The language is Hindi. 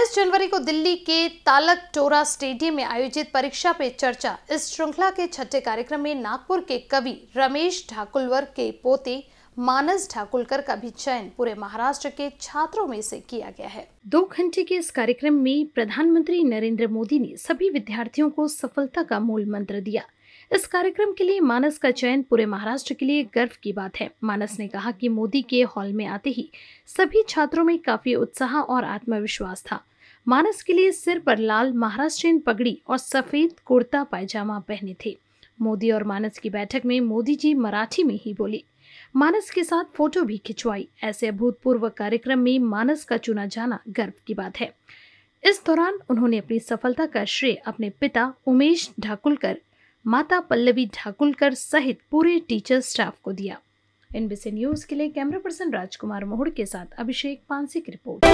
22 जनवरी को दिल्ली के तालक टोरा स्टेडियम में आयोजित परीक्षा पे चर्चा। इस श्रृंखला के छठे कार्यक्रम में नागपुर के कवि रमेश ठाकुलवर के पोते मानस ठाकुलकर का भी चयन पूरे महाराष्ट्र के छात्रों में से किया गया है। दो घंटे के इस कार्यक्रम में प्रधानमंत्री नरेंद्र मोदी ने सभी विद्यार्थियों को सफलता का मूल मंत्र दिया। इस कार्यक्रम के लिए मानस का चयन पूरे महाराष्ट्र के लिए गर्व की बात है। मानस ने कहा कि मोदी के हॉल में आते ही सभी छात्रों में काफ़ी उत्साह और आत्मविश्वास था। मानस के लिए सिर पर लाल महाराष्ट्रीयन पगड़ी और सफ़ेद कुर्ता पायजामा पहने थे। मोदी और मानस की बैठक में मोदी जी मराठी में ही बोले। मानस के साथ फ़ोटो भी खिंचवाई। ऐसे अभूतपूर्व कार्यक्रम में मानस का चुना जाना गर्व की बात है। इस दौरान उन्होंने अपनी सफलता का श्रेय अपने पिता उमेश ढाकुलकर माता पल्लवी ढाकुलकर सहित पूरे टीचर स्टाफ को दिया। एनबीसी न्यूज़ के लिए कैमरा पर्सन राजकुमार मोहड़ के साथ अभिषेक पांसी की रिपोर्ट